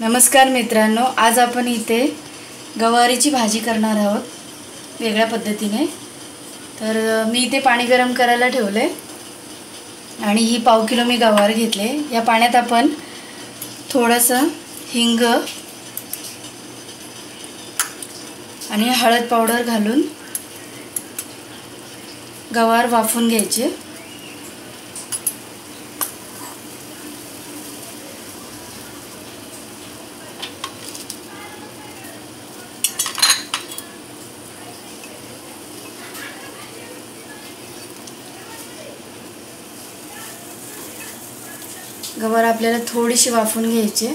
नमस्कार मित्रांनो आज आपण इथे गवारीची भाजी करणार आहोत वेगळ्या पद्धतीने. तर मी इथे पाणी गरम करायला ठेवलं आहे आणि ही पाव किलो मी गवार घेतले. या पाण्यात आपण थोडंसं हिंग आणि हळद पावडर घालून गवार वाफून घ्यायचे. गवार आपल्याला थोडीशी वाफून घ्यायची.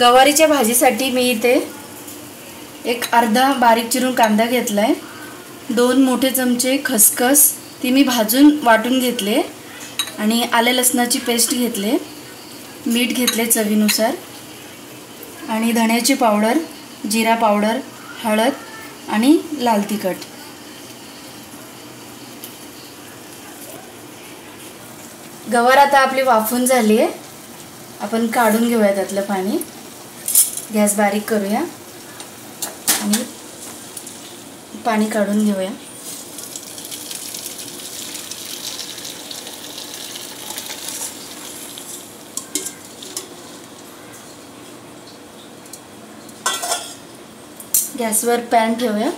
गवारीच्या भाजीसाठी मी इथे एक अर्धा बारीक चिरून कांदा घेतला आहे दोन मोठे चमचे खसखस ती मी भाजून वाटून घेतले आणि आले लसणाची पेस्ट घेतले. मीठ घेतले चवीनुसार. आणि धण्याची पावडर जिरा पावडर हळद आणि लाल तिखट. गवार आता आपली वाफून झाली आहे आपण काढून घेऊया त्यातलं पाणी. गॅस बारीक करूया. आणि पाणी काढून घेऊया. गॅसवर पॅन ठेवूया.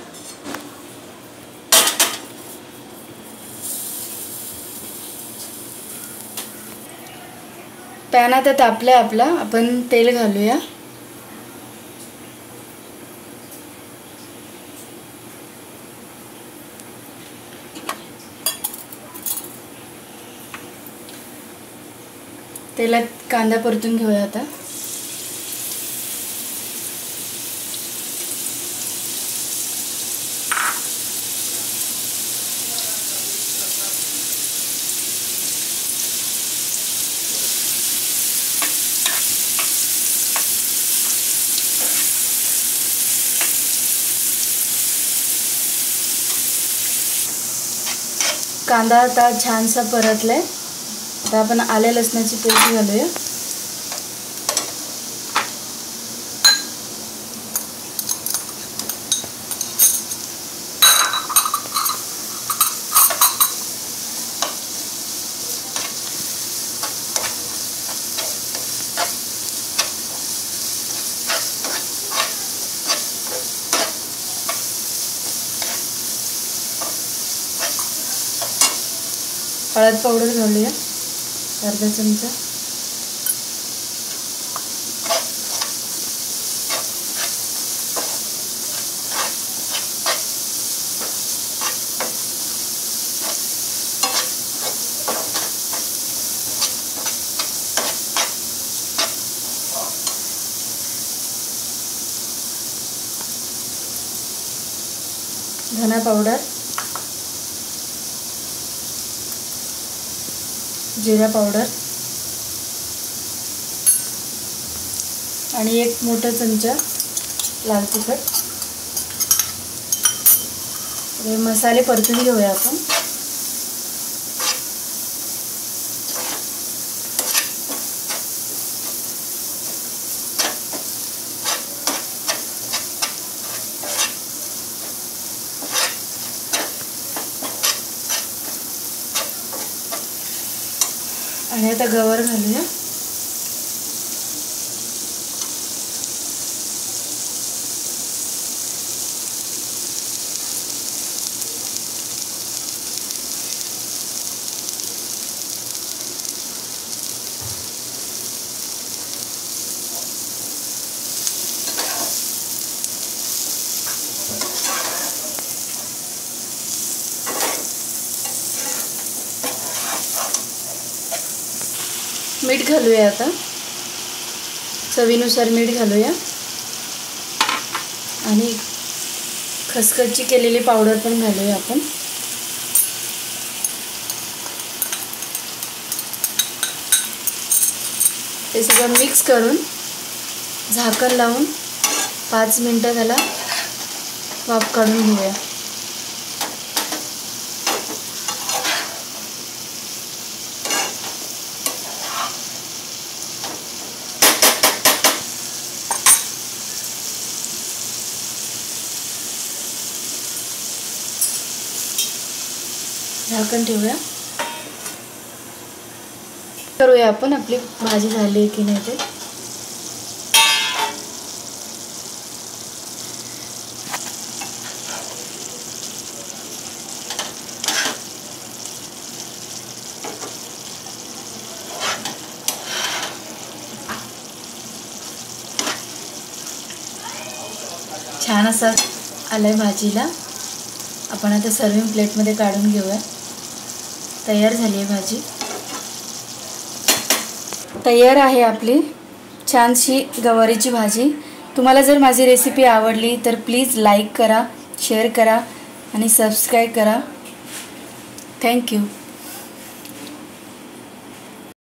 पॅन आता तापलाय आपला आपण तेल घालूया. तेलात कांदा परतून घेऊया आता. कांदा आता छानसा परतलाय. आता आपण आले लसणाची पेस्ट घालूया. हळद पावडर घालूया. अर्धा चमचा. धना पावडर. जिरा पावडर. आणि एक मोठा चमचा लाल तिखट. मसाले परतून घेऊया आपण. आणि आता मीठ घालूया आता. चवीनुसार मीठ घालूया. आणि खसखसची केलेली पावडर पण घालूया आपण. ते सगळं मिक्स करून झाकण लावून पाच मिनटं त्याला वाफ काढून घेऊया. झाकण ठेवूया. करूया आपण आपली भाजी झाली की नाही ते. छान असं आलं आहे भाजीला. आपण आता सर्विंग प्लेटमध्ये काढून घेऊया. तयार झाली आहे भाजी. तयार आहे आपली छानशी गवारीची भाजी. तुम्हाला जर माझी रेसिपी आवडली तर प्लीज लाईक करा शेअर करा आणि सबस्क्राईब करा. थँक्यू